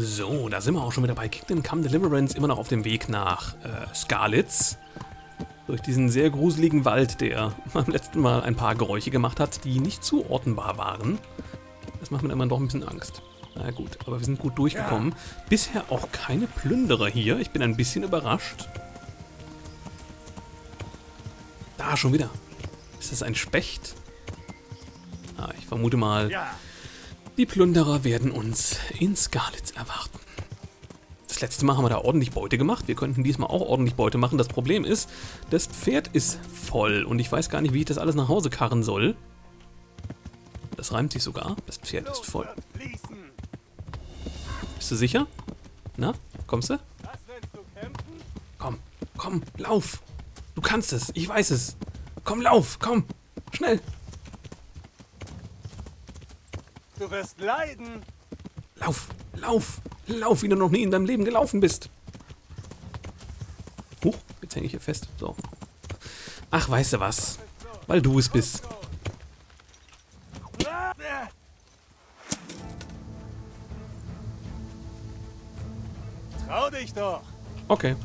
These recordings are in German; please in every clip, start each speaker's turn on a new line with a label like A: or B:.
A: So, da sind wir auch schon wieder bei Kingdom Come Deliverance, immer noch auf dem Weg nach äh, Skalitz. Durch diesen sehr gruseligen Wald, der beim letzten Mal ein paar Geräusche gemacht hat, die nicht zuordnenbar waren. Das macht mir immer doch ein bisschen Angst. Na gut, aber wir sind gut durchgekommen. Bisher auch keine Plünderer hier. Ich bin ein bisschen überrascht. Da, schon wieder. Ist das ein Specht? Ah, ich vermute mal, die Plünderer werden uns in Skalitz erwarten. Das letzte Mal haben wir da ordentlich Beute gemacht. Wir könnten diesmal auch ordentlich Beute machen. Das Problem ist, das Pferd ist voll und ich weiß gar nicht, wie ich das alles nach Hause karren soll. Das reimt sich sogar. Das Pferd ist voll. Bist du sicher? Na, kommst du? Komm, komm, lauf. Du kannst es, ich weiß es. Komm, lauf, komm, schnell.
B: Du wirst leiden.
A: Lauf, lauf, lauf, wie du noch nie in deinem Leben gelaufen bist. Huch, jetzt hänge ich hier fest. So. Ach, weißt du was? Weil du es bist.
B: Trau dich doch.
A: Okay.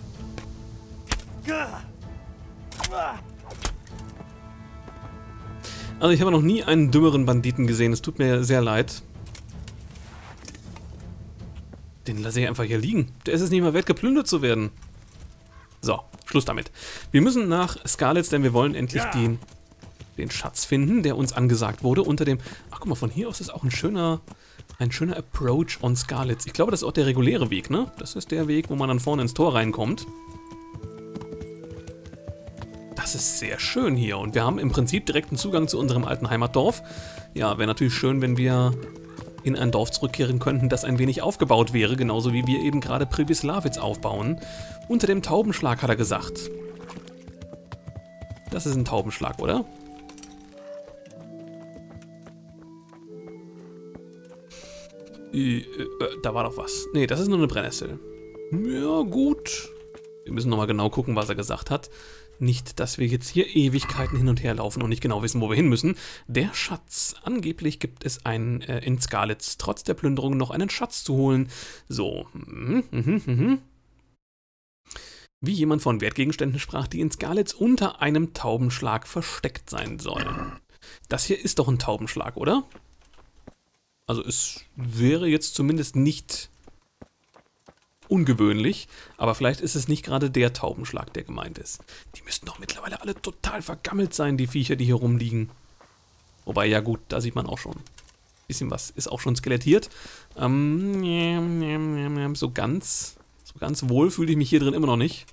A: Also ich habe noch nie einen dümmeren Banditen gesehen. Es tut mir sehr leid. Den lasse ich einfach hier liegen. Der ist es nicht mal wert, geplündert zu werden. So, Schluss damit. Wir müssen nach Scarlets, denn wir wollen endlich
B: Ja.
A: den, den Schatz finden, der uns angesagt wurde. Unter dem... Ach, guck mal, von hier aus ist auch ein schöner... Ein schöner Approach on Scarlets. Ich glaube, das ist auch der reguläre Weg, ne? Das ist der Weg, wo man dann vorne ins Tor reinkommt. Das ist sehr schön hier und wir haben im Prinzip direkten Zugang zu unserem alten Heimatdorf. Ja, wäre natürlich schön, wenn wir in ein Dorf zurückkehren könnten, das ein wenig aufgebaut wäre, genauso wie wir eben gerade Pribislawitz aufbauen. Unter dem Taubenschlag hat er gesagt. Das ist ein Taubenschlag, oder? Äh, da war doch was. Nee, das ist nur eine Brennnessel. Ja, gut. Wir müssen nochmal genau gucken, was er gesagt hat. Nicht, dass wir jetzt hier Ewigkeiten hin und her laufen und nicht genau wissen, wo wir hin müssen. Der Schatz. Angeblich gibt es einen äh, in Skalitz trotz der Plünderung noch einen Schatz zu holen. So. Mhm, mhm, mhm. Wie jemand von Wertgegenständen sprach, die in Skalitz unter einem Taubenschlag versteckt sein sollen. Das hier ist doch ein Taubenschlag, oder? Also es wäre jetzt zumindest nicht ungewöhnlich, aber vielleicht ist es nicht gerade der Taubenschlag, der gemeint ist. Die müssten doch mittlerweile alle total vergammelt sein, die Viecher, die hier rumliegen. Wobei, ja gut, da sieht man auch schon. Bisschen was ist auch schon skelettiert. Ähm, so ganz, so ganz wohl fühle ich mich hier drin immer noch nicht.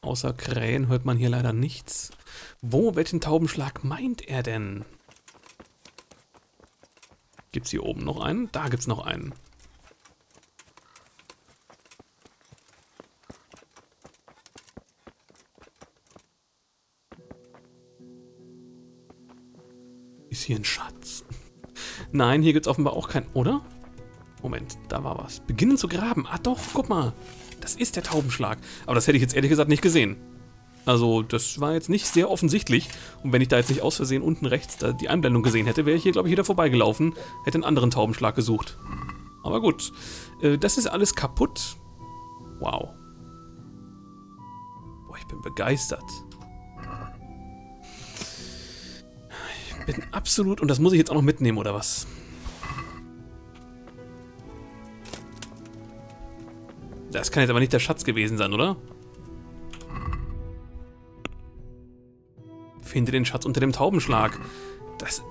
A: Außer Krähen hört man hier leider nichts. Wo, welchen Taubenschlag meint er denn? Gibt's hier oben noch einen? Da gibt's noch einen. Ist hier ein Schatz? Nein, hier gibt's offenbar auch keinen, oder? Moment, da war was. Beginnen zu graben. Ah doch, guck mal. Das ist der Taubenschlag. Aber das hätte ich jetzt ehrlich gesagt nicht gesehen. Also, das war jetzt nicht sehr offensichtlich. Und wenn ich da jetzt nicht aus Versehen unten rechts die Einblendung gesehen hätte, wäre ich hier, glaube ich, wieder vorbeigelaufen. Hätte einen anderen Taubenschlag gesucht. Aber gut. Äh, das ist alles kaputt. Wow. Boah, ich bin begeistert. Ich bin absolut... Und das muss ich jetzt auch noch mitnehmen, oder was? Das kann jetzt aber nicht der Schatz gewesen sein, oder? Finde den Schatz unter dem Taubenschlag. Das.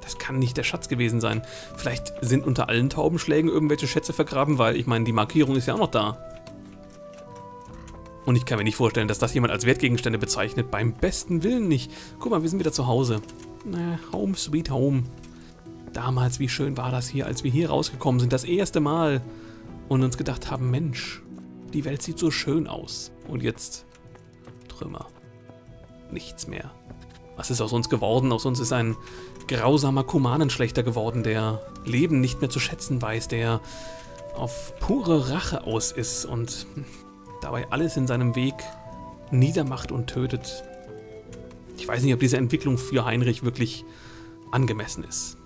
A: Das kann nicht der Schatz gewesen sein. Vielleicht sind unter allen Taubenschlägen irgendwelche Schätze vergraben, weil ich meine, die Markierung ist ja auch noch da. Und ich kann mir nicht vorstellen, dass das jemand als Wertgegenstände bezeichnet. Beim besten Willen nicht. Guck mal, wir sind wieder zu Hause. Na, home sweet home. Damals, wie schön war das hier, als wir hier rausgekommen sind. Das erste Mal. Und uns gedacht haben, Mensch, die Welt sieht so schön aus. Und jetzt Trümmer nichts mehr. Was ist aus uns geworden? Aus uns ist ein grausamer Kumanenschlechter geworden, der Leben nicht mehr zu schätzen weiß, der auf pure Rache aus ist und dabei alles in seinem Weg niedermacht und tötet. Ich weiß nicht, ob diese Entwicklung für Heinrich wirklich angemessen ist.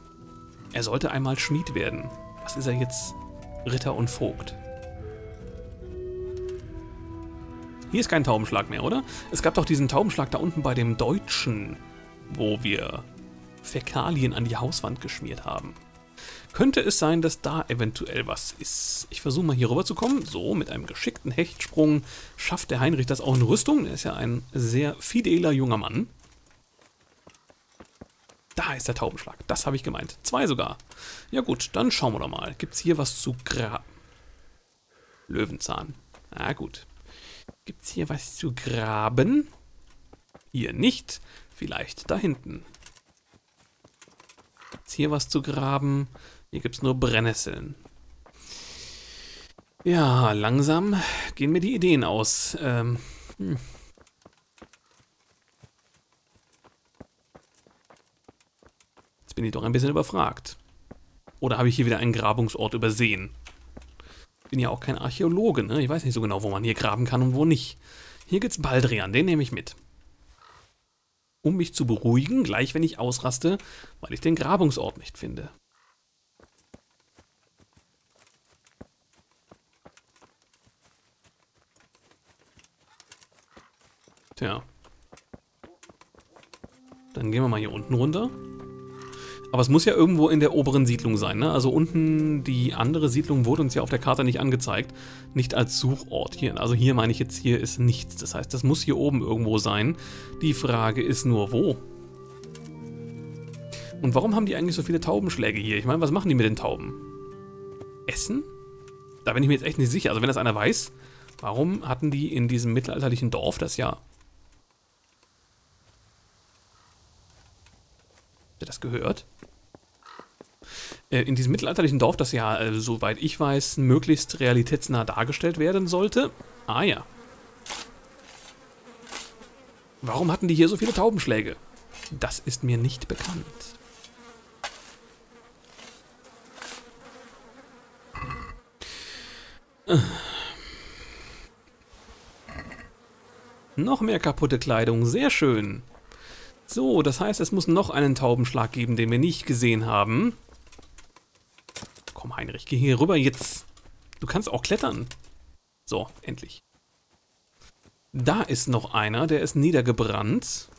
A: Er sollte einmal Schmied werden. Was ist er jetzt? Ritter und Vogt. Hier ist kein Taubenschlag mehr, oder? Es gab doch diesen Taubenschlag da unten bei dem Deutschen, wo wir Fäkalien an die Hauswand geschmiert haben. Könnte es sein, dass da eventuell was ist. Ich versuche mal hier rüber zu kommen. So, mit einem geschickten Hechtsprung schafft der Heinrich das auch in Rüstung. Er ist ja ein sehr fideler junger Mann. Da ist der Taubenschlag. Das habe ich gemeint. Zwei sogar. Ja gut, dann schauen wir doch mal. Gibt es hier was zu graben? Löwenzahn. Na gut. Gibt es hier was zu graben? Hier nicht. Vielleicht da hinten. Gibt es hier was zu graben? Hier gibt es nur Brennnesseln. Ja, langsam gehen mir die Ideen aus. Ähm, hm. Jetzt bin ich doch ein bisschen überfragt. Oder habe ich hier wieder einen Grabungsort übersehen? Bin ja auch kein Archäologe, ne? Ich weiß nicht so genau, wo man hier graben kann und wo nicht. Hier gibt's Baldrian, den nehme ich mit. Um mich zu beruhigen, gleich wenn ich ausraste, weil ich den Grabungsort nicht finde. Tja. Dann gehen wir mal hier unten runter. Aber es muss ja irgendwo in der oberen Siedlung sein, ne? Also unten die andere Siedlung wurde uns ja auf der Karte nicht angezeigt. Nicht als Suchort hier. Also hier meine ich jetzt, hier ist nichts. Das heißt, das muss hier oben irgendwo sein. Die Frage ist nur, wo? Und warum haben die eigentlich so viele Taubenschläge hier? Ich meine, was machen die mit den Tauben? Essen? Da bin ich mir jetzt echt nicht sicher. Also wenn das einer weiß, warum hatten die in diesem mittelalterlichen Dorf das ja ihr das gehört? Äh, in diesem mittelalterlichen Dorf, das ja, äh, soweit ich weiß, möglichst realitätsnah dargestellt werden sollte. Ah ja. Warum hatten die hier so viele Taubenschläge? Das ist mir nicht bekannt. Noch mehr kaputte Kleidung, sehr schön. So, das heißt, es muss noch einen Taubenschlag geben, den wir nicht gesehen haben. Komm, Heinrich, geh hier rüber jetzt. Du kannst auch klettern. So, endlich. Da ist noch einer, der ist niedergebrannt.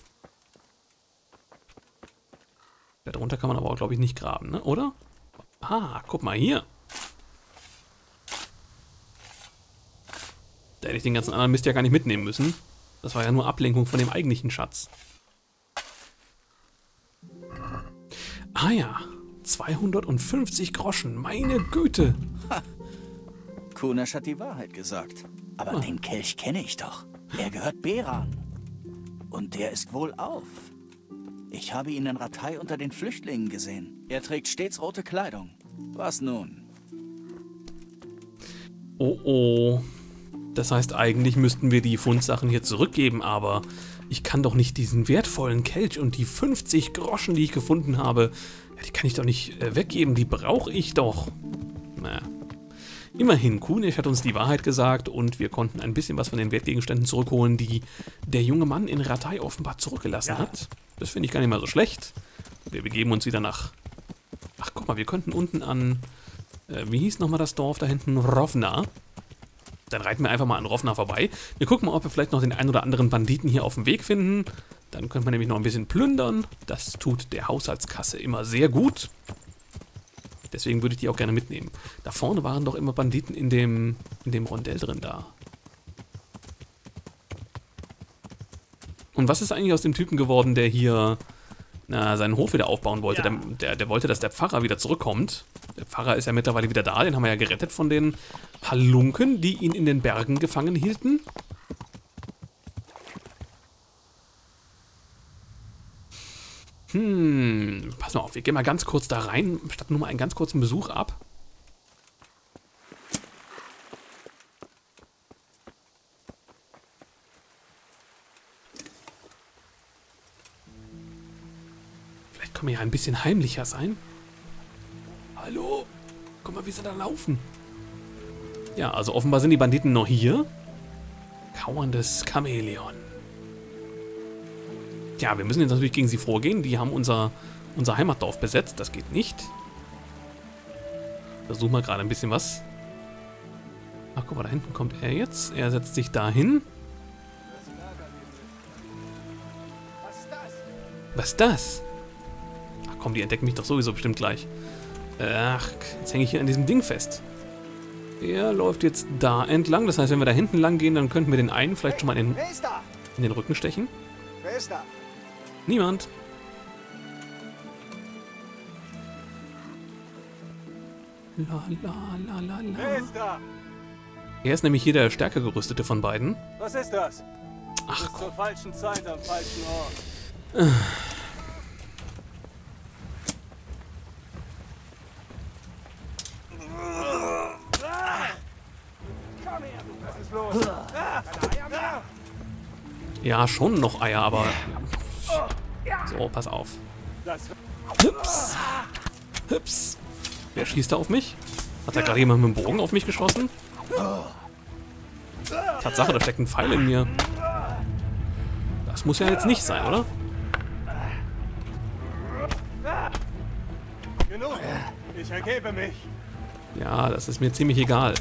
A: Darunter kann man aber auch, glaube ich, nicht graben, ne? oder? Ah, guck mal hier. Da hätte ich den ganzen anderen Mist ja gar nicht mitnehmen müssen. Das war ja nur Ablenkung von dem eigentlichen Schatz. Ah ja, 250 Groschen, meine Güte. Ha.
C: Kunesh hat die Wahrheit gesagt. Aber ah. den Kelch kenne ich doch. Er gehört Beran. Und der ist wohl auf. Ich habe ihn in Ratei unter den Flüchtlingen gesehen. Er trägt stets rote Kleidung. Was nun?
A: Oh oh. Das heißt, eigentlich müssten wir die Fundsachen hier zurückgeben, aber ich kann doch nicht diesen wertvollen Kelch und die 50 Groschen, die ich gefunden habe, die kann ich doch nicht äh, weggeben, die brauche ich doch. Naja. Immerhin, Kunesh hat uns die Wahrheit gesagt und wir konnten ein bisschen was von den Wertgegenständen zurückholen, die der junge Mann in Ratei offenbar zurückgelassen ja. hat. Das finde ich gar nicht mal so schlecht. Wir begeben uns wieder nach... Ach, guck mal, wir könnten unten an... Äh, wie hieß nochmal das Dorf da hinten? Rovna. Dann reiten wir einfach mal an Rovna vorbei. Wir gucken mal, ob wir vielleicht noch den einen oder anderen Banditen hier auf dem Weg finden. Dann könnte man nämlich noch ein bisschen plündern. Das tut der Haushaltskasse immer sehr gut. Deswegen würde ich die auch gerne mitnehmen. Da vorne waren doch immer Banditen in dem, in dem Rondell drin da. Und was ist eigentlich aus dem Typen geworden, der hier na, seinen Hof wieder aufbauen wollte? Ja. Der, der, der wollte, dass der Pfarrer wieder zurückkommt. Der Pfarrer ist ja mittlerweile wieder da, den haben wir ja gerettet von den Halunken, die ihn in den Bergen gefangen hielten. Hm, pass mal auf, wir gehen mal ganz kurz da rein, statt nur mal einen ganz kurzen Besuch ab. Können wir ja ein bisschen heimlicher sein. Hallo? Guck mal, wie sie da laufen. Ja, also offenbar sind die Banditen noch hier. Kauerndes Chamäleon. Ja, wir müssen jetzt natürlich gegen sie vorgehen. Die haben unser unser Heimatdorf besetzt. Das geht nicht. Versuchen wir gerade ein bisschen was. Ach, guck mal, da hinten kommt er jetzt. Er setzt sich dahin. Was ist das? Komm, die entdecken mich doch sowieso bestimmt gleich. Ach, jetzt hänge ich hier an diesem Ding fest. Er läuft jetzt da entlang. Das heißt, wenn wir da hinten lang gehen, dann könnten wir den einen vielleicht schon mal in, in den Rücken stechen. Niemand. La la la la? Er ist nämlich hier der stärker gerüstete von beiden.
B: Was ist das?
A: Ach komm.
B: zur falschen Zeit am falschen Ort. Komm her, du. Was ist los?
A: Ja, schon noch Eier, aber... So, pass auf. Hüps. Hüps. Wer schießt da auf mich? Hat da gerade jemand mit dem Bogen auf mich geschossen? Tatsache, da steckt ein Pfeil in mir. Das muss ja jetzt nicht sein, oder?
B: genug. Ich ergebe mich.
A: Ja, das ist mir ziemlich egal.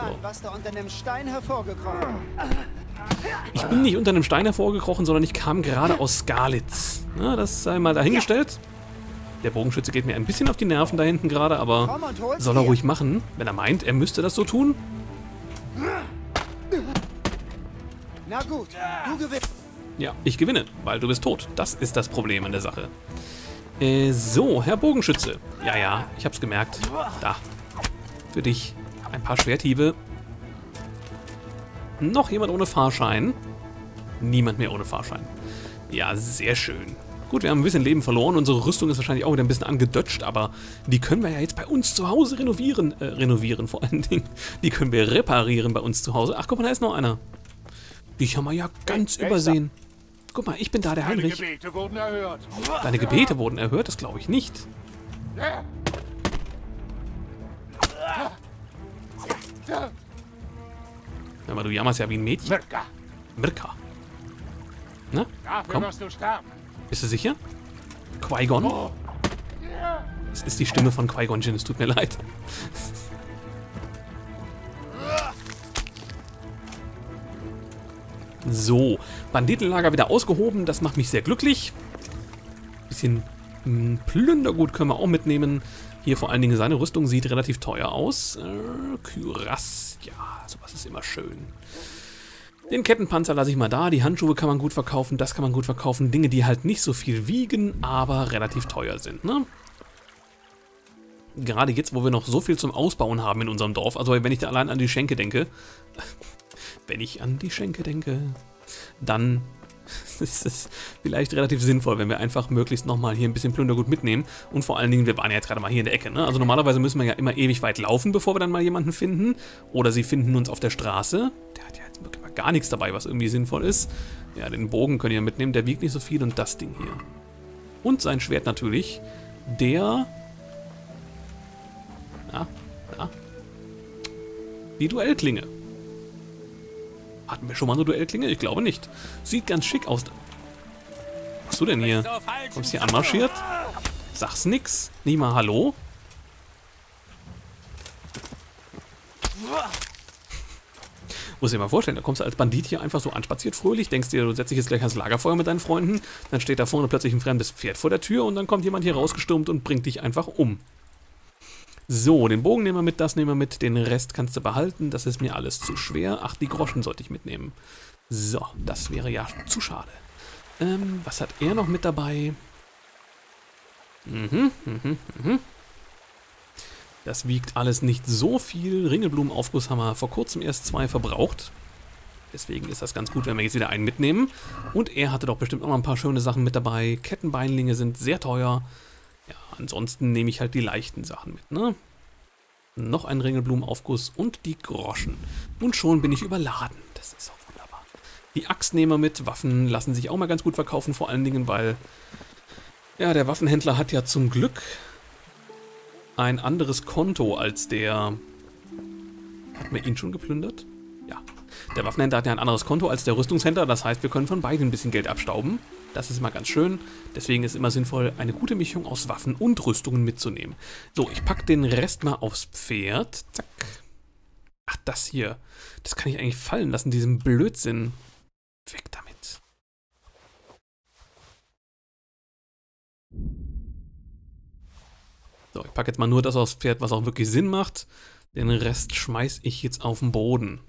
D: An, was da unter dem Stein hervorgekrochen
A: Ich bin nicht unter einem Stein hervorgekrochen, sondern ich kam gerade aus Skalitz. Ja, das sei mal dahingestellt. Der Bogenschütze geht mir ein bisschen auf die Nerven da hinten gerade, aber soll er ruhig machen, wenn er meint, er müsste das so tun.
D: Na gut, du gewinnst.
A: Ja, ich gewinne, weil du bist tot. Das ist das Problem an der Sache. Äh, so, Herr Bogenschütze. Ja, ja, ich hab's gemerkt. Da. Für dich. Ein paar Schwerthiebe. Noch jemand ohne Fahrschein? Niemand mehr ohne Fahrschein. Ja, sehr schön. Gut, wir haben ein bisschen Leben verloren. Unsere Rüstung ist wahrscheinlich auch wieder ein bisschen angedutscht, aber die können wir ja jetzt bei uns zu Hause renovieren. Äh, renovieren vor allen Dingen. Die können wir reparieren bei uns zu Hause. Ach, guck mal, da ist noch einer. Dich haben wir ja ganz
B: da?
A: übersehen. Guck mal, ich bin da, der Heinrich.
B: Gebete wurden erhört.
A: Deine Gebete wurden erhört, das glaube ich nicht. Aber du jammerst ja wie ein Mädchen.
B: Mirka,
A: Mirka. Na,
B: dafür
A: komm,
B: wirst du sterben.
A: bist du sicher? Qui-Gon? Es ist die Stimme von Qui-Gon Jinn, es tut mir leid. So, Banditenlager wieder ausgehoben, das macht mich sehr glücklich. Bisschen mh, Plündergut können wir auch mitnehmen. Hier vor allen Dingen seine Rüstung sieht relativ teuer aus. Äh, Kyras, ja, sowas ist immer schön. Den Kettenpanzer lasse ich mal da. Die Handschuhe kann man gut verkaufen, das kann man gut verkaufen. Dinge, die halt nicht so viel wiegen, aber relativ teuer sind, ne? Gerade jetzt, wo wir noch so viel zum Ausbauen haben in unserem Dorf. Also wenn ich da allein an die Schenke denke. Wenn ich an die Schenke denke, dann ist es vielleicht relativ sinnvoll, wenn wir einfach möglichst nochmal hier ein bisschen Plündergut mitnehmen. Und vor allen Dingen, wir waren ja jetzt gerade mal hier in der Ecke. Ne? Also normalerweise müssen wir ja immer ewig weit laufen, bevor wir dann mal jemanden finden. Oder sie finden uns auf der Straße. Der hat ja jetzt wirklich mal gar nichts dabei, was irgendwie sinnvoll ist. Ja, den Bogen können wir mitnehmen, der wiegt nicht so viel. Und das Ding hier. Und sein Schwert natürlich. Der... Ja, ja. Die Duellklinge. Hatten wir schon mal eine Duellklinge? Ich glaube nicht. Sieht ganz schick aus. Was du denn hier? Kommst hier anmarschiert? Sag's nix. Nie mal Hallo? Muss dir mal vorstellen, da kommst du als Bandit hier einfach so anspaziert fröhlich, denkst dir, du setzt dich jetzt gleich ans Lagerfeuer mit deinen Freunden, dann steht da vorne plötzlich ein fremdes Pferd vor der Tür und dann kommt jemand hier rausgestürmt und bringt dich einfach um. So, den Bogen nehmen wir mit, das nehmen wir mit, den Rest kannst du behalten, das ist mir alles zu schwer. Ach, die Groschen sollte ich mitnehmen. So, das wäre ja zu schade. Ähm, was hat er noch mit dabei? Mhm, mhm, mhm. Das wiegt alles nicht so viel. Ringelblumenaufguss haben wir vor kurzem erst zwei verbraucht. Deswegen ist das ganz gut, wenn wir jetzt wieder einen mitnehmen. Und er hatte doch bestimmt auch noch ein paar schöne Sachen mit dabei. Kettenbeinlinge sind sehr teuer. Ansonsten nehme ich halt die leichten Sachen mit, ne? Noch ein Ringelblumenaufguss und die Groschen. Und schon bin ich überladen. Das ist auch wunderbar. Die Axt nehmen wir mit. Waffen lassen sich auch mal ganz gut verkaufen, vor allen Dingen, weil ja, der Waffenhändler hat ja zum Glück ein anderes Konto als der. Hat wir ihn schon geplündert? Ja. Der Waffenhändler hat ja ein anderes Konto als der Rüstungshändler. Das heißt, wir können von beiden ein bisschen Geld abstauben. Das ist immer ganz schön. Deswegen ist es immer sinnvoll, eine gute Mischung aus Waffen und Rüstungen mitzunehmen. So, ich packe den Rest mal aufs Pferd. Zack. Ach, das hier. Das kann ich eigentlich fallen lassen, diesen Blödsinn. Weg damit. So, ich packe jetzt mal nur das aufs Pferd, was auch wirklich Sinn macht. Den Rest schmeiß ich jetzt auf den Boden.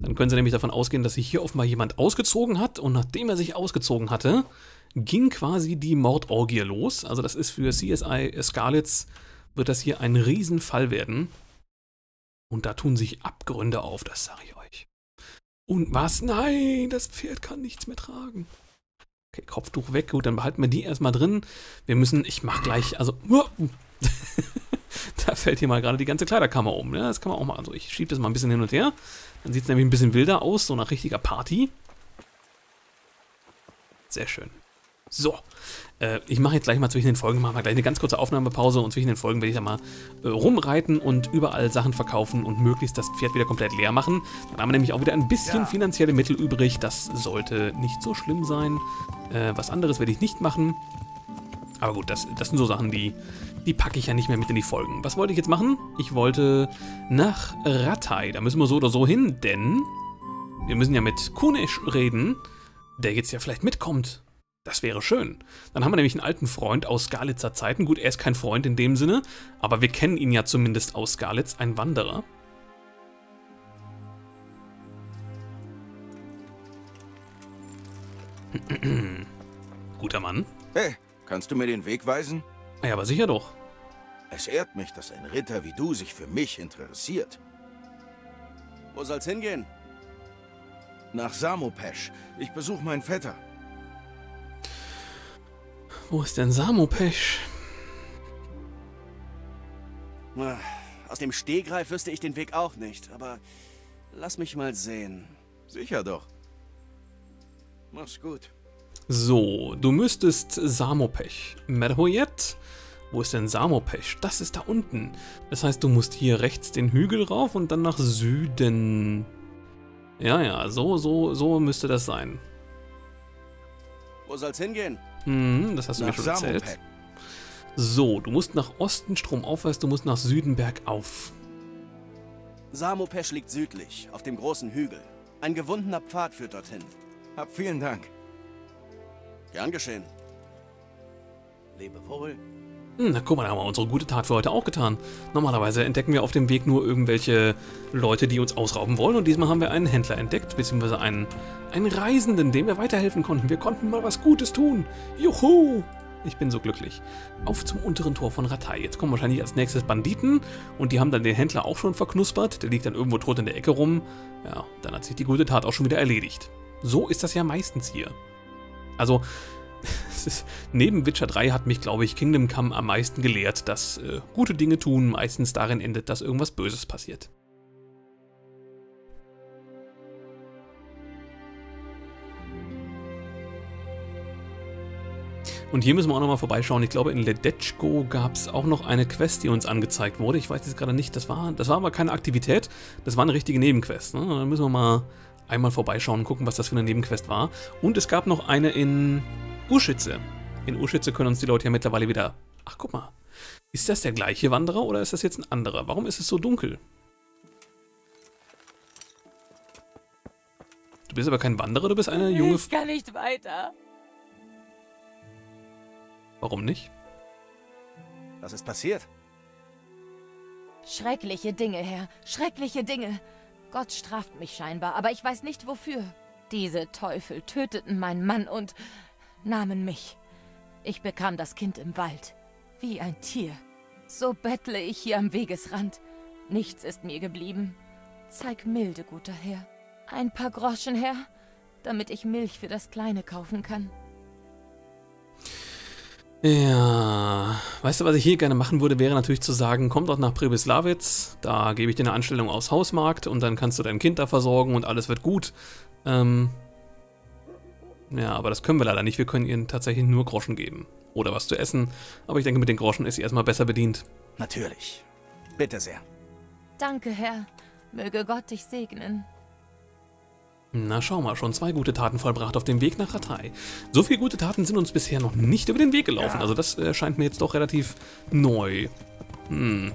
A: Dann können Sie nämlich davon ausgehen, dass sich hier offenbar jemand ausgezogen hat und nachdem er sich ausgezogen hatte, ging quasi die Mordorgie los. Also das ist für CSI Scarlets, wird das hier ein Riesenfall werden. Und da tun sich Abgründe auf, das sage ich euch. Und was? Nein, das Pferd kann nichts mehr tragen. Okay, Kopftuch weg. Gut, dann behalten wir die erstmal drin. Wir müssen, ich mach gleich, also, da fällt hier mal gerade die ganze Kleiderkammer um. Ne? Das kann man auch mal, also ich schiebe das mal ein bisschen hin und her. Dann sieht es nämlich ein bisschen wilder aus, so nach richtiger Party. Sehr schön. So, äh, ich mache jetzt gleich mal zwischen den Folgen, machen wir gleich eine ganz kurze Aufnahmepause und zwischen den Folgen werde ich dann mal äh, rumreiten und überall Sachen verkaufen und möglichst das Pferd wieder komplett leer machen. Dann haben wir nämlich auch wieder ein bisschen ja. finanzielle Mittel übrig. Das sollte nicht so schlimm sein. Äh, was anderes werde ich nicht machen. Aber gut, das, das sind so Sachen, die, die packe ich ja nicht mehr mit in die Folgen. Was wollte ich jetzt machen? Ich wollte nach Rattay. Da müssen wir so oder so hin, denn wir müssen ja mit Kunisch reden, der jetzt ja vielleicht mitkommt. Das wäre schön. Dann haben wir nämlich einen alten Freund aus Skalitzer Zeiten. Gut, er ist kein Freund in dem Sinne, aber wir kennen ihn ja zumindest aus Skalitz, ein Wanderer. Guter Mann.
E: Hey, kannst du mir den Weg weisen?
A: Ja, aber sicher doch.
E: Es ehrt mich, dass ein Ritter wie du sich für mich interessiert.
C: Wo soll's hingehen?
E: Nach Samopesh. Ich besuche meinen Vetter.
A: Wo ist denn Samopesh?
C: Aus dem Stehgreif wüsste ich den Weg auch nicht, aber lass mich mal sehen.
E: Sicher doch. Mach's gut.
A: So, du müsstest Samopech. Merhoyet? Wo ist denn Samopech? Das ist da unten. Das heißt, du musst hier rechts den Hügel rauf und dann nach Süden. Ja, ja, so, so, so müsste das sein.
C: Wo soll's hingehen?
A: Hm, das hast du nach mir schon erzählt. Samopek. So, du musst nach Osten stromaufwärts, du musst nach Süden bergauf.
C: Samopesch liegt südlich, auf dem großen Hügel. Ein gewundener Pfad führt dorthin.
E: Hab vielen Dank.
C: Gern geschehen. Lebe wohl.
A: Hm, na guck mal, da haben wir unsere gute Tat für heute auch getan. Normalerweise entdecken wir auf dem Weg nur irgendwelche Leute, die uns ausrauben wollen. Und diesmal haben wir einen Händler entdeckt, beziehungsweise einen, einen Reisenden, dem wir weiterhelfen konnten. Wir konnten mal was Gutes tun. Juhu! Ich bin so glücklich. Auf zum unteren Tor von Ratay. Jetzt kommen wahrscheinlich als nächstes Banditen und die haben dann den Händler auch schon verknuspert. Der liegt dann irgendwo tot in der Ecke rum. Ja, dann hat sich die gute Tat auch schon wieder erledigt. So ist das ja meistens hier. Also, neben Witcher 3 hat mich, glaube ich, Kingdom Come am meisten gelehrt, dass äh, gute Dinge tun meistens darin endet, dass irgendwas Böses passiert. Und hier müssen wir auch nochmal vorbeischauen. Ich glaube, in Ledetschko gab es auch noch eine Quest, die uns angezeigt wurde. Ich weiß jetzt gerade nicht, das war, das war aber keine Aktivität. Das war eine richtige Nebenquest. Ne? Dann müssen wir mal einmal vorbeischauen und gucken, was das für eine Nebenquest war. Und es gab noch eine in Urschütze. In Urschütze können uns die Leute ja mittlerweile wieder... Ach, guck mal. Ist das der gleiche Wanderer oder ist das jetzt ein anderer? Warum ist es so dunkel? Du bist aber kein Wanderer, du bist eine junge...
F: Ich kann nicht weiter.
A: Warum nicht?
C: Was ist passiert?
F: Schreckliche Dinge, Herr. Schreckliche Dinge. Gott straft mich scheinbar, aber ich weiß nicht wofür. Diese Teufel töteten meinen Mann und nahmen mich. Ich bekam das Kind im Wald, wie ein Tier. So bettle ich hier am Wegesrand. Nichts ist mir geblieben. Zeig Milde, guter Herr. Ein paar Groschen, Herr, damit ich Milch für das Kleine kaufen kann.
A: Ja, weißt du, was ich hier gerne machen würde, wäre natürlich zu sagen, komm doch nach Pribislawitz, da gebe ich dir eine Anstellung aus Hausmarkt und dann kannst du dein Kind da versorgen und alles wird gut. Ähm, ja, aber das können wir leider nicht. Wir können ihnen tatsächlich nur Groschen geben. Oder was zu essen. Aber ich denke, mit den Groschen ist sie erstmal besser bedient.
C: Natürlich. Bitte sehr.
F: Danke, Herr. Möge Gott dich segnen.
A: Na schau mal, schon zwei gute Taten vollbracht auf dem Weg nach Ratei. So viele gute Taten sind uns bisher noch nicht über den Weg gelaufen. Also das äh, scheint mir jetzt doch relativ neu. Hm.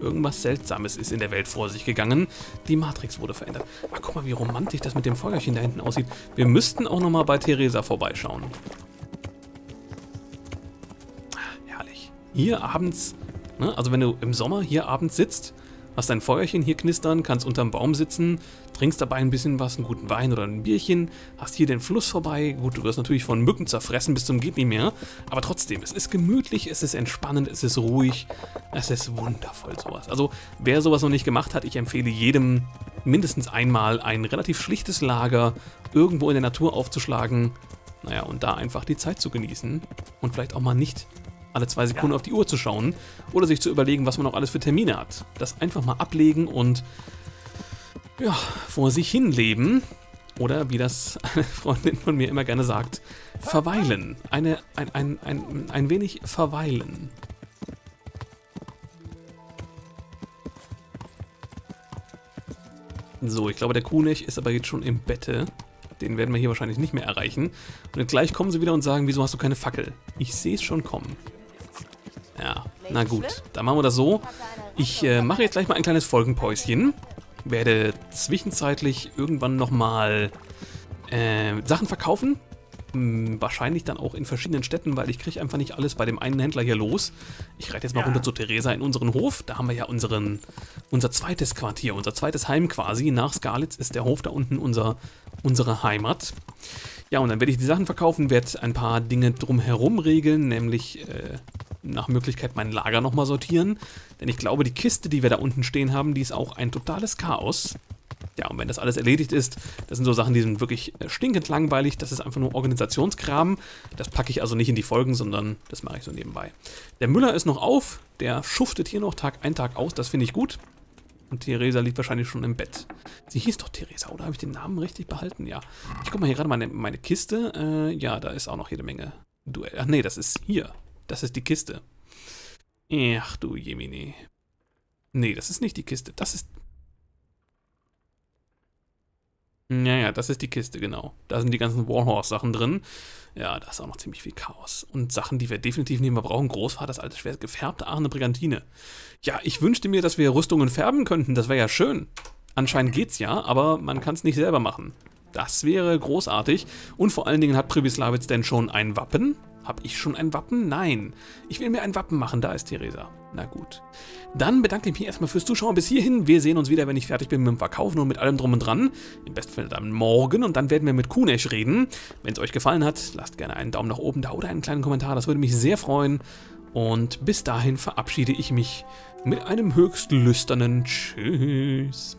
A: Irgendwas Seltsames ist in der Welt vor sich gegangen. Die Matrix wurde verändert. Ach, guck mal, wie romantisch das mit dem Feuerchen da hinten aussieht. Wir müssten auch nochmal bei Theresa vorbeischauen. Herrlich. Hier abends, ne, also wenn du im Sommer hier abends sitzt, hast dein Feuerchen hier knistern, kannst unterm Baum sitzen, trinkst dabei ein bisschen was, einen guten Wein oder ein Bierchen, hast hier den Fluss vorbei. Gut, du wirst natürlich von Mücken zerfressen bis zum geht nicht mehr, aber trotzdem, es ist gemütlich, es ist entspannend, es ist ruhig, es ist wundervoll sowas. Also, wer sowas noch nicht gemacht hat, ich empfehle jedem mindestens einmal ein relativ schlichtes Lager irgendwo in der Natur aufzuschlagen, naja, und da einfach die Zeit zu genießen und vielleicht auch mal nicht alle zwei Sekunden auf die Uhr zu schauen oder sich zu überlegen, was man noch alles für Termine hat. Das einfach mal ablegen und ja, vor sich hin leben. Oder wie das eine Freundin von mir immer gerne sagt, verweilen. Eine, ein, ein, ein, ein wenig verweilen. So, ich glaube, der Kuhnech ist aber jetzt schon im Bette. Den werden wir hier wahrscheinlich nicht mehr erreichen. Und gleich kommen sie wieder und sagen, wieso hast du keine Fackel? Ich sehe es schon kommen. Na gut. Dann machen wir das so. Ich äh, mache jetzt gleich mal ein kleines Folgenpäuschen werde zwischenzeitlich irgendwann nochmal äh, Sachen verkaufen. Hm, wahrscheinlich dann auch in verschiedenen Städten, weil ich kriege einfach nicht alles bei dem einen Händler hier los. Ich reite jetzt mal ja. runter zu Theresa in unseren Hof. Da haben wir ja unseren, unser zweites Quartier, unser zweites Heim quasi. Nach Skalitz ist der Hof da unten unser, unsere Heimat. Ja, und dann werde ich die Sachen verkaufen, werde ein paar Dinge drumherum regeln, nämlich äh, nach Möglichkeit mein Lager nochmal sortieren. Denn ich glaube, die Kiste, die wir da unten stehen haben, die ist auch ein totales Chaos. Ja, und wenn das alles erledigt ist, das sind so Sachen, die sind wirklich äh, stinkend langweilig. Das ist einfach nur Organisationskram. Das packe ich also nicht in die Folgen, sondern das mache ich so nebenbei. Der Müller ist noch auf. Der schuftet hier noch Tag ein, Tag aus. Das finde ich gut. Und Theresa liegt wahrscheinlich schon im Bett. Sie hieß doch Theresa, oder habe ich den Namen richtig behalten? Ja. Ich gucke mal hier gerade meine, meine Kiste. Äh, ja, da ist auch noch jede Menge Duell. Ach nee, das ist hier. Das ist die Kiste. Ach du Jemini. Nee, das ist nicht die Kiste. Das ist... Naja, das ist die Kiste, genau. Da sind die ganzen Warhorse-Sachen drin. Ja, da ist auch noch ziemlich viel Chaos. Und Sachen, die wir definitiv nicht mehr brauchen. Großvaters altes Schwert, gefärbte Arne Brigantine. Ja, ich wünschte mir, dass wir Rüstungen färben könnten. Das wäre ja schön. Anscheinend geht's ja, aber man kann es nicht selber machen. Das wäre großartig. Und vor allen Dingen hat Pribislavitz denn schon ein Wappen? Habe ich schon ein Wappen? Nein. Ich will mir ein Wappen machen, da ist Theresa. Na gut. Dann bedanke ich mich erstmal fürs Zuschauen bis hierhin. Wir sehen uns wieder, wenn ich fertig bin mit dem Verkaufen und mit allem drum und dran. Im besten Fall dann morgen und dann werden wir mit Kunesh reden. Wenn es euch gefallen hat, lasst gerne einen Daumen nach oben da oder einen kleinen Kommentar, das würde mich sehr freuen. Und bis dahin verabschiede ich mich mit einem höchst lüsternen Tschüss.